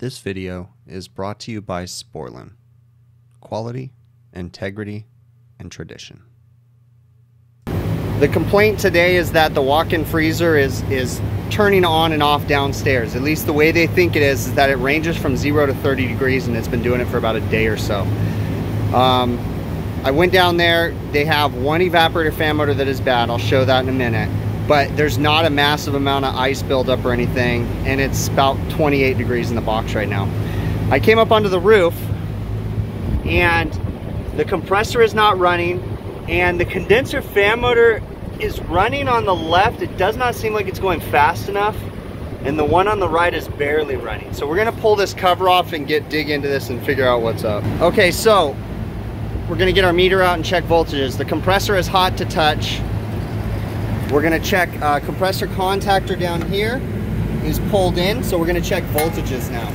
This video is brought to you by Sporlan. Quality, integrity, and tradition. The complaint today is that the walk-in freezer is is turning on and off downstairs. At least the way they think it is is that it ranges from 0 to 30 degrees and it's been doing it for about a day or so. Um, I went down there. They have one evaporator fan motor that is bad. I'll show that in a minute. But there's not a massive amount of ice buildup or anything. And it's about 28 degrees in the box right now. I came up onto the roof and the compressor is not running and the condenser fan motor is running on the left. It does not seem like it's going fast enough. And the one on the right is barely running. So we're gonna pull this cover off and get dig into this and figure out what's up. Okay, so we're gonna get our meter out and check voltages. The compressor is hot to touch. We're gonna check uh, compressor contactor down here is pulled in. So we're gonna check voltages now.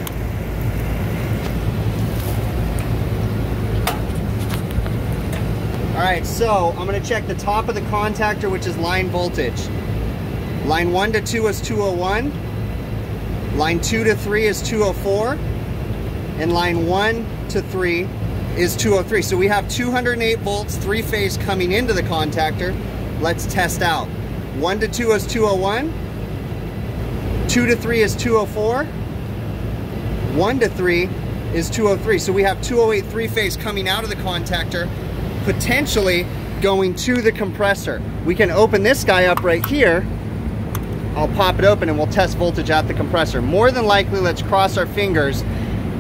All right, so I'm gonna check the top of the contactor, which is line voltage. Line one to two is 201. Line two to three is 204. And line one to three is 203. So we have 208 volts, three phase coming into the contactor. Let's test out. One to two is 201. Two to three is 204. One to three is 203. So we have 208 three phase coming out of the contactor, potentially going to the compressor. We can open this guy up right here. I'll pop it open and we'll test voltage at the compressor. More than likely, let's cross our fingers,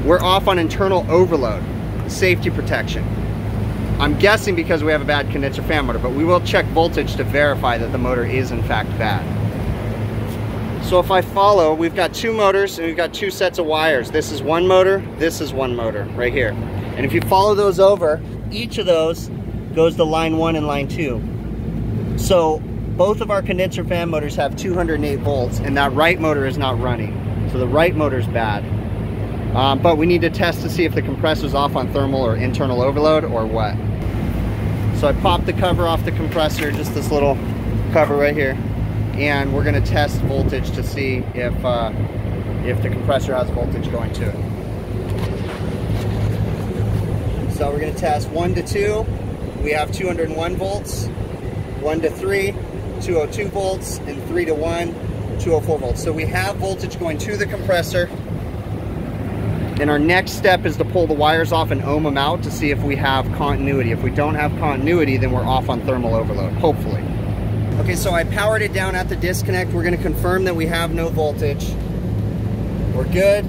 we're off on internal overload safety protection. I'm guessing because we have a bad condenser fan motor, but we will check voltage to verify that the motor is in fact bad. So if I follow, we've got two motors and we've got two sets of wires. This is one motor, this is one motor right here. And if you follow those over, each of those goes to line one and line two. So both of our condenser fan motors have 208 volts and that right motor is not running. So the right motor is bad. Um, but we need to test to see if the compressor's off on thermal or internal overload or what. So I popped the cover off the compressor, just this little cover right here, and we're gonna test voltage to see if, uh, if the compressor has voltage going to it. So we're gonna test one to two, we have 201 volts, one to three, 202 volts, and three to one, 204 volts. So we have voltage going to the compressor, and our next step is to pull the wires off and ohm them out to see if we have continuity. If we don't have continuity, then we're off on thermal overload, hopefully. Okay, so I powered it down at the disconnect. We're gonna confirm that we have no voltage. We're good.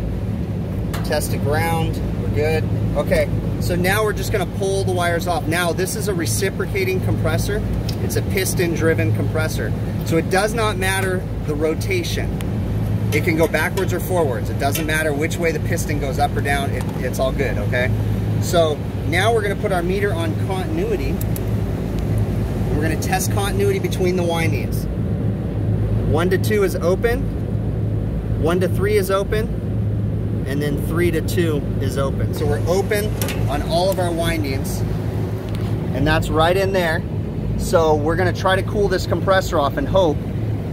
Tested ground, we're good. Okay, so now we're just gonna pull the wires off. Now, this is a reciprocating compressor. It's a piston-driven compressor. So it does not matter the rotation. It can go backwards or forwards. It doesn't matter which way the piston goes up or down. It, it's all good, okay? So now we're gonna put our meter on continuity. We're gonna test continuity between the windings. One to two is open. One to three is open. And then three to two is open. So we're open on all of our windings. And that's right in there. So we're gonna try to cool this compressor off and hope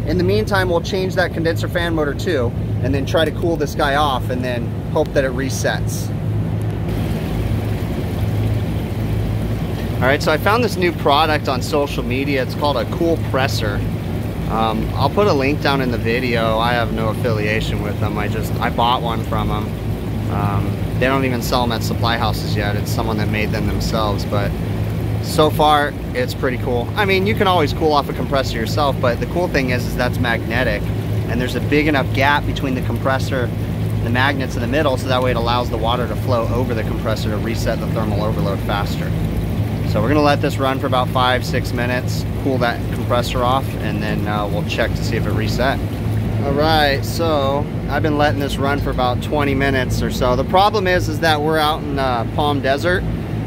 in the meantime, we'll change that condenser fan motor too, and then try to cool this guy off and then hope that it resets. All right, so I found this new product on social media. It's called a Cool Presser. Um, I'll put a link down in the video. I have no affiliation with them. I just, I bought one from them. Um, they don't even sell them at supply houses yet. It's someone that made them themselves, but so far it's pretty cool. I mean you can always cool off a compressor yourself but the cool thing is, is that's magnetic and there's a big enough gap between the compressor and the magnets in the middle so that way it allows the water to flow over the compressor to reset the thermal overload faster. So we're going to let this run for about five six minutes cool that compressor off and then uh, we'll check to see if it reset. All right so i've been letting this run for about 20 minutes or so. The problem is is that we're out in uh, palm desert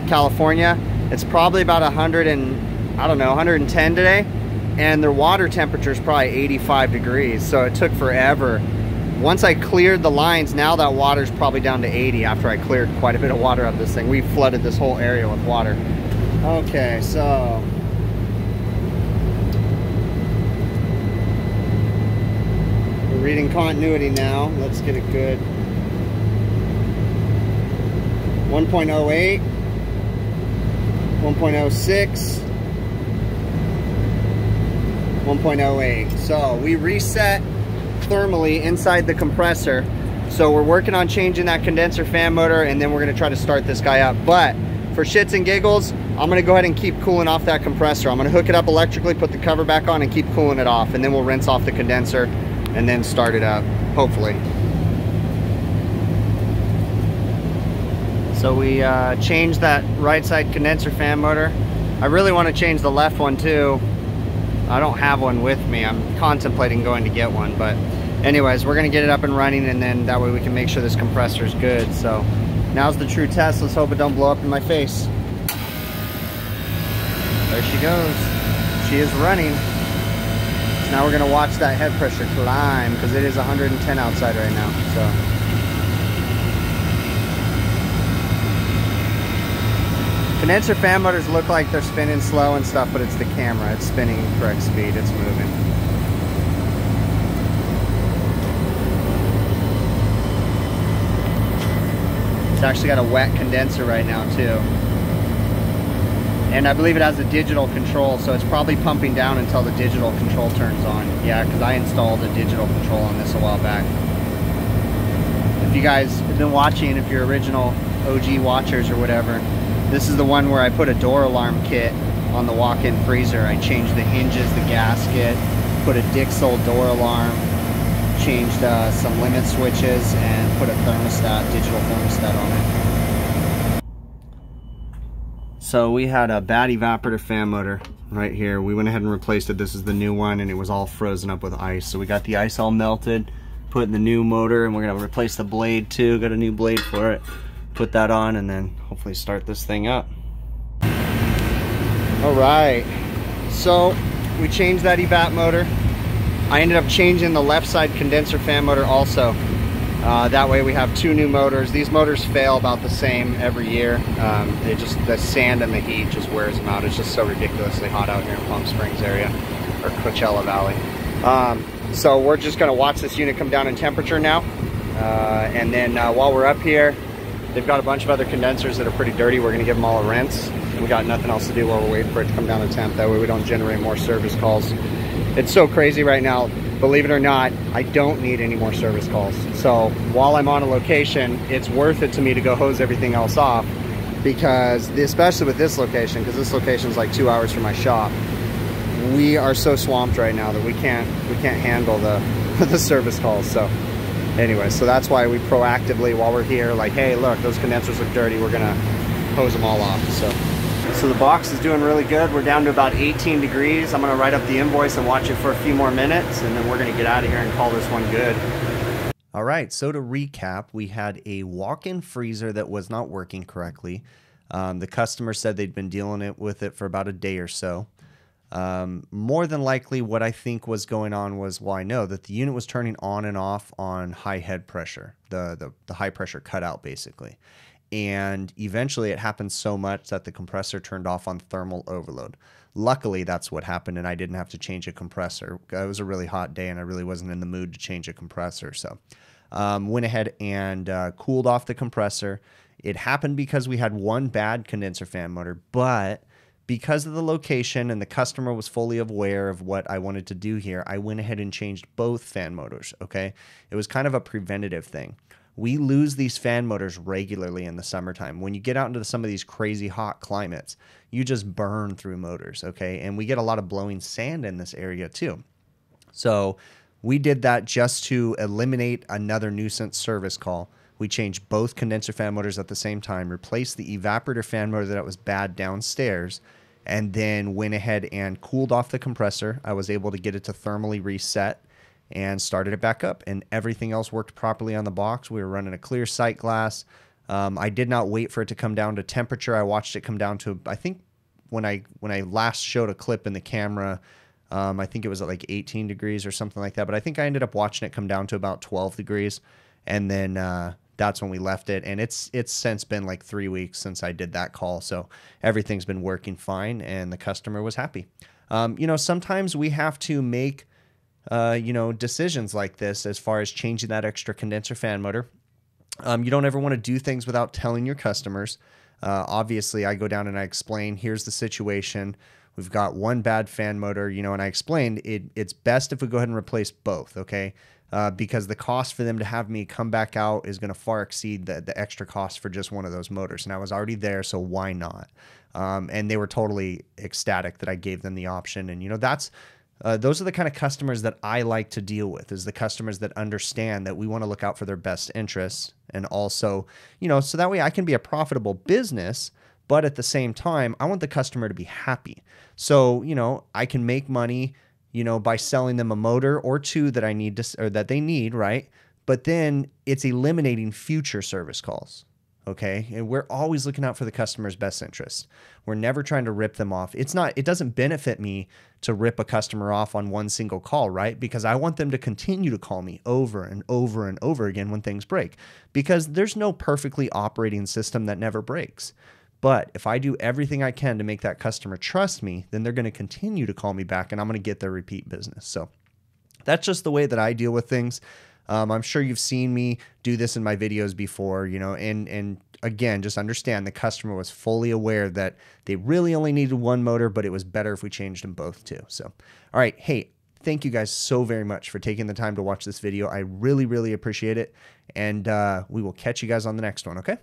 california it's probably about 100 and, I don't know, 110 today. And their water temperature is probably 85 degrees. So it took forever. Once I cleared the lines, now that water's probably down to 80 after I cleared quite a bit of water of this thing. We flooded this whole area with water. Okay, so We're reading continuity now. Let's get a good 1.08, 1.06, 1.08. So we reset thermally inside the compressor. So we're working on changing that condenser fan motor and then we're gonna try to start this guy up. But for shits and giggles, I'm gonna go ahead and keep cooling off that compressor. I'm gonna hook it up electrically, put the cover back on and keep cooling it off. And then we'll rinse off the condenser and then start it up, hopefully. So we uh, changed that right side condenser fan motor. I really want to change the left one too. I don't have one with me. I'm contemplating going to get one, but anyways, we're gonna get it up and running and then that way we can make sure this compressor is good. So now's the true test. Let's hope it don't blow up in my face. There she goes. She is running. Now we're gonna watch that head pressure climb because it is 110 outside right now. So. Condenser fan motors look like they're spinning slow and stuff, but it's the camera. It's spinning at correct speed. It's moving. It's actually got a wet condenser right now too. And I believe it has a digital control, so it's probably pumping down until the digital control turns on. Yeah, because I installed a digital control on this a while back. If you guys have been watching, if you're original OG watchers or whatever, this is the one where I put a door alarm kit on the walk-in freezer. I changed the hinges, the gasket, put a Dixell door alarm, changed uh, some limit switches, and put a thermostat, digital thermostat on it. So we had a bad evaporator fan motor right here. We went ahead and replaced it. This is the new one, and it was all frozen up with ice. So we got the ice all melted, put in the new motor, and we're gonna replace the blade too. Got a new blade for it put that on and then hopefully start this thing up. All right, so we changed that evap motor. I ended up changing the left side condenser fan motor also. Uh, that way we have two new motors. These motors fail about the same every year. Um, they just, the sand and the heat just wears them out. It's just so ridiculously hot out here in Palm Springs area or Coachella Valley. Um, so we're just gonna watch this unit come down in temperature now. Uh, and then uh, while we're up here, They've got a bunch of other condensers that are pretty dirty. We're gonna give them all a rinse. We got nothing else to do while we're waiting for it to come down to temp. That way we don't generate more service calls. It's so crazy right now. Believe it or not, I don't need any more service calls. So while I'm on a location, it's worth it to me to go hose everything else off because especially with this location, because this location is like two hours from my shop, we are so swamped right now that we can't we can't handle the the service calls. So anyway, so that's why we proactively, while we're here, like, hey, look, those condensers look dirty. We're gonna hose them all off. So, so the box is doing really good. We're down to about 18 degrees. I'm gonna write up the invoice and watch it for a few more minutes, and then we're gonna get out of here and call this one good. All right, so to recap, we had a walk-in freezer that was not working correctly. Um, the customer said they'd been dealing it with it for about a day or so. Um, more than likely, what I think was going on was, well, I know that the unit was turning on and off on high head pressure, the, the, the high pressure cutout basically. And eventually it happened so much that the compressor turned off on thermal overload. Luckily, that's what happened, and I didn't have to change a compressor. It was a really hot day, and I really wasn't in the mood to change a compressor. So, um, went ahead and uh, cooled off the compressor. It happened because we had one bad condenser fan motor, but because of the location and the customer was fully aware of what I wanted to do here, I went ahead and changed both fan motors. Okay. It was kind of a preventative thing. We lose these fan motors regularly in the summertime. When you get out into some of these crazy hot climates, you just burn through motors. Okay. And we get a lot of blowing sand in this area too. So we did that just to eliminate another nuisance service call. We changed both condenser fan motors at the same time, replaced the evaporator fan motor that was bad downstairs, and then went ahead and cooled off the compressor. I was able to get it to thermally reset and started it back up, and everything else worked properly on the box. We were running a clear sight glass. Um, I did not wait for it to come down to temperature. I watched it come down to I think when I when I last showed a clip in the camera, um, I think it was at like 18 degrees or something like that. But I think I ended up watching it come down to about 12 degrees, and then uh, that's when we left it and it's it's since been like three weeks since i did that call so everything's been working fine and the customer was happy um, you know sometimes we have to make uh, you know decisions like this as far as changing that extra condenser fan motor Um, you don't ever want to do things without telling your customers. Uh, obviously, I go down and I explain here's the situation. We've got one bad fan motor, you know, and I explained it, it's best if we go ahead and replace both, okay? Uh, because the cost for them to have me come back out is going to far exceed the, the extra cost for just one of those motors. And I was already there, so why not? Um, and they were totally ecstatic that I gave them the option. And, you know, that's uh, those are the kind of customers that I like to deal with is the customers that understand that we want to look out for their best interests and also, you know, so that way I can be a profitable business, but at the same time, I want the customer to be happy. So, you know, I can make money, you know, by selling them a motor or two that I need to or that they need, right? But then it's eliminating future service calls okay? And we're always looking out for the customer's best interest. We're never trying to rip them off. It's not it doesn't benefit me to rip a customer off on one single call right? Because i want them to continue to call me over and over and over again when things break. Because there's no perfectly operating system that never breaks but if i do everything i can to make that customer trust me then they're going to continue to call me back and i'm going to get their repeat business so that's just the way that i deal with things um, I'm sure you've seen me do this in my videos before, you know, and and again, just understand the customer was fully aware that they really only needed one motor, but it was better if we changed them both too. So, all right, hey, thank you guys so very much for taking the time to watch this video. I really, really appreciate it, and uh, we will catch you guys on the next one. Okay.